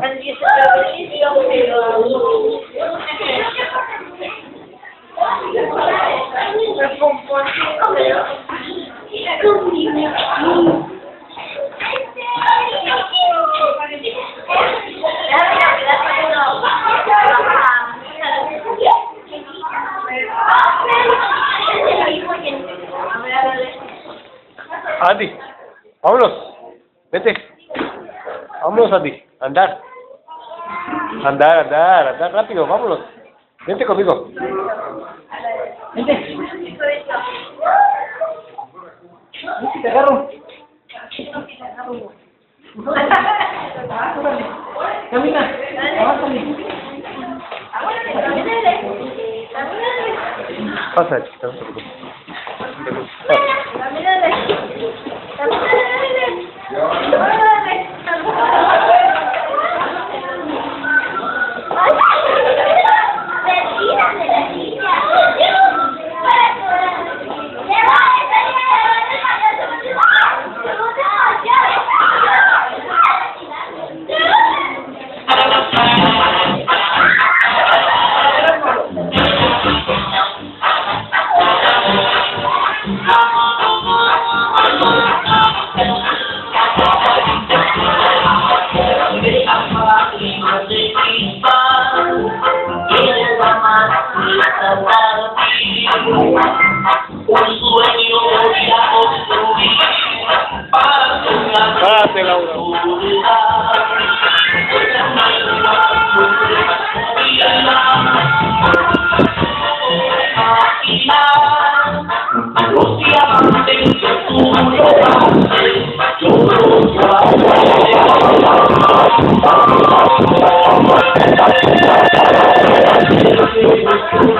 Sí. Andy, vámonos. Vete. Vámonos, Andy. Andar. Andar, andar, andar rápido, vámonos. Vente conmigo. Vente. Te agarro. Camina. Avánzale. Pasa, chiquita, no te preocupes. Que tú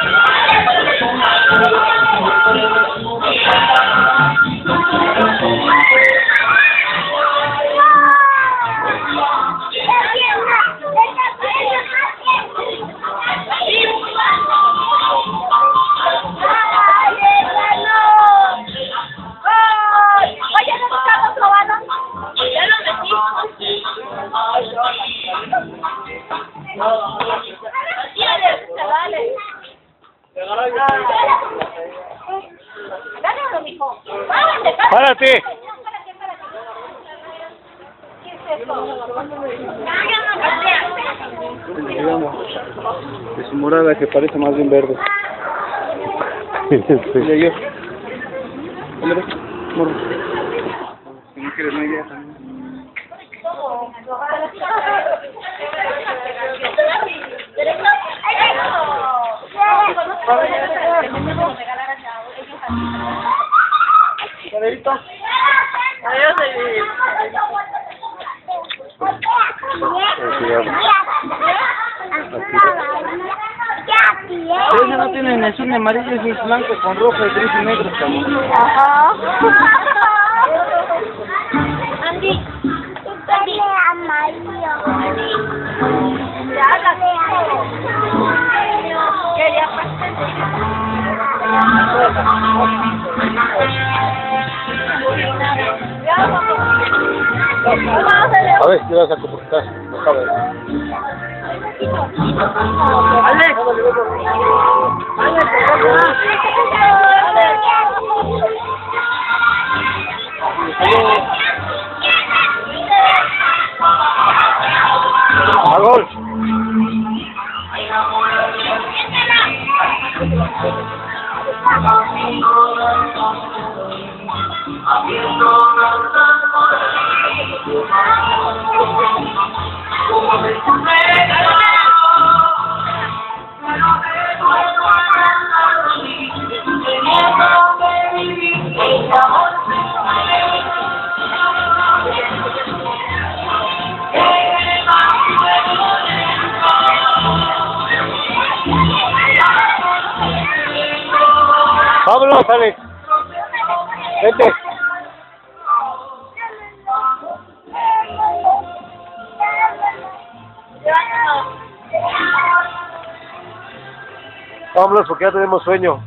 Párate, de su morada que parece más bien verde. Mira morro. Si no quieres, no hay Pero no tienen el azul, amarillo, es blanco con rojo, gris y negro, pastel. ver, ¿qué vas a. ¡Ale! ¡A! Vámonos, Alex. Vete. Vámonos porque ya tenemos sueño.